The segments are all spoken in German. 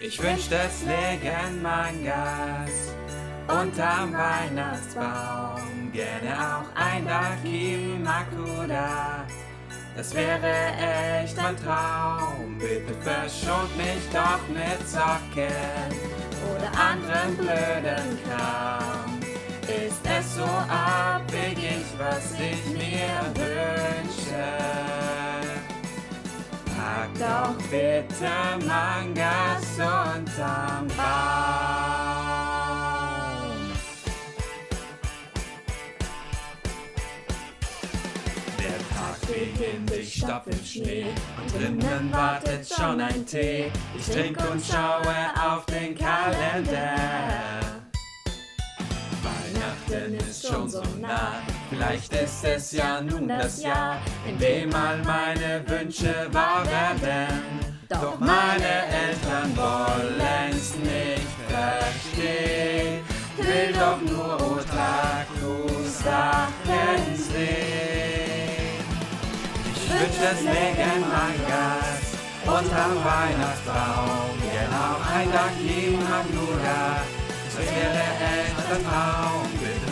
Ich wünschte, es lägen Mangas unterm Weihnachtsbaum. Gerne auch ein Dakimakura. Das wäre echt mein Traum. Bitte verschont mich doch mit Socken oder anderen blöden Kram. Ist es so abwegig, was ich mir Doch bitte Mangas unterm Baum. Der Tag beginnt, ich stapf im Schnee und drinnen wartet schon ein Tee. Ich trinke und schaue auf den Kalender. Weihnachten ist schon so nah. Vielleicht ist es ja nun das Jahr, in dem all meine Wünsche wahr werden. Doch meine Eltern wollen's nicht verstehen. Will doch nur Otaku-Sachen sehen. Ich wünsche es lägen Mangas unterm Weihnachtsbaum. Gern auch ein Dakimakura. Das wäre echt ein Traum.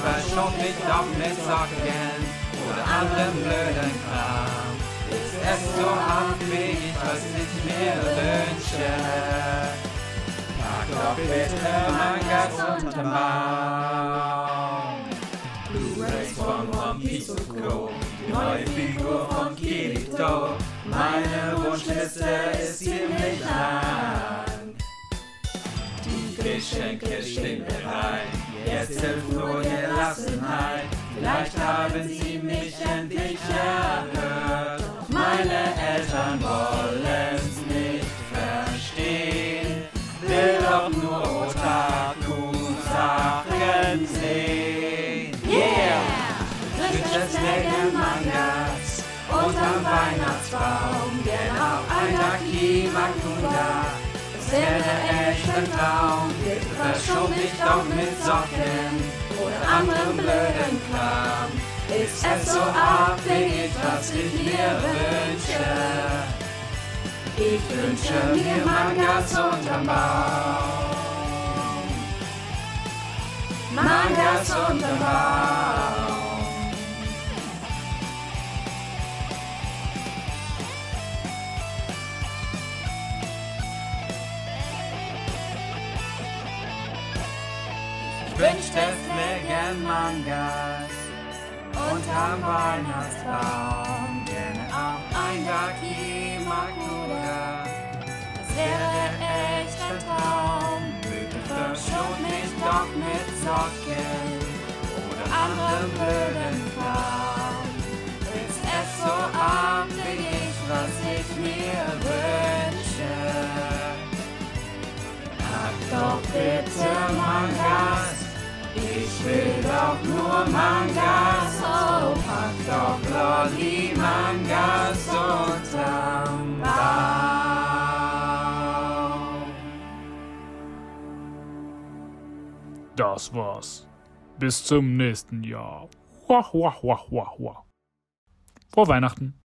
Mich doch mit Socken oder anderem blöden Kram. Ist es so abwegig, was ich mir wünsche? Pack doch bitte Mangas unterm Baum. Blu-rays von One Piece und Co. Die neue Figur von Kirito. Meine Wunschliste ist ziemlich lang. Die Geschenke stehen bereit. Jetzt hilft Gelassenheit. Vielleicht haben sie mich endlich erhört. Doch meine Eltern wollen's nicht verstehen. Will doch nur Otaku-Sachen sehen. Yeah! Wünsches lägen Mangas unterm Weihnachtsbaum. Gern auch ein Dakimakura. Das wäre echt ein Traum. Bitte verschon mich doch mit Socken oder anderem blöden Kram. Ist es so abwegig, was ich mir wünsche? Ich wünsche mir Mangas unterm Baum. Mangas unterm Baum. Ich wünschte, es lägen Mangas unterm Weihnachtsbaum. Gerne auch ein Dakimakura. Das wäre echt ein Traum. Bitte verschont mich doch mit Socken oder anderem blöden Kram. Ist es so abwegig, was ich mir wünsche? Pack doch bitte Mangas. Ich will doch nur Mangas. Oh, pack doch Lolli Mangas unterm Baum. Das war's. Bis zum nächsten Jahr. Wah, wah, wah, wah, wah. Vor Weihnachten.